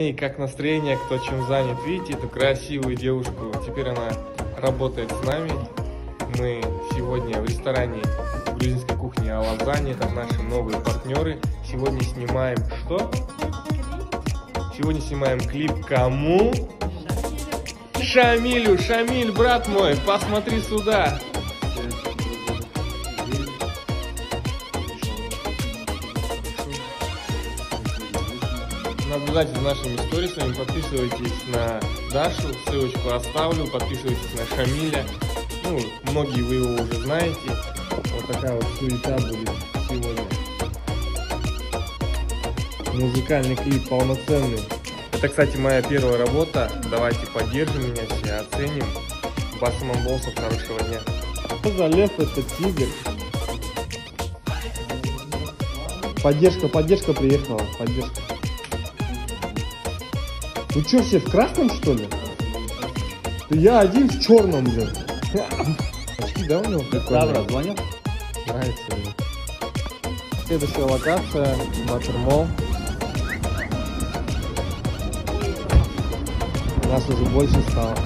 И как настроение, кто чем занят. Видите эту красивую девушку? Теперь она работает с нами. Мы сегодня в ресторане грузинской кухни Алазани. Это наши новые партнеры. Сегодня снимаем что? Сегодня снимаем клип кому? Шамилю. Шамиль, брат мой, посмотри сюда. За нашими сторисами, подписывайтесь на Дашу, ссылочку оставлю, подписывайтесь на Шамиля. Ну, многие вы его уже знаете. Вот такая вот суета будет сегодня. Музыкальный клип полноценный. Это, кстати, моя первая работа. Давайте поддержим меня все, оценим. Басом Амболсов, хорошего дня. Что за лев это тигр? Поддержка, поддержка приехала, поддержка. Вы что, все в красном, что ли? Я один в черном, блин. Очки, да, у него Ставра звонил? Нравится мне. Следующая локация, Баттермол. Нас уже больше стало.